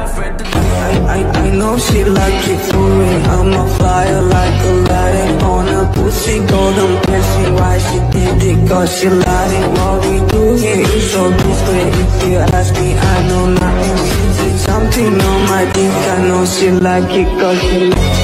I, I, I know she like it for me I'm a flyer like a light. On a pussy golden piercing Why she did it? Cause she lied it. What we do here is so discreet. If you ask me I know nothing. Something on my dick I know she like it cause she like it.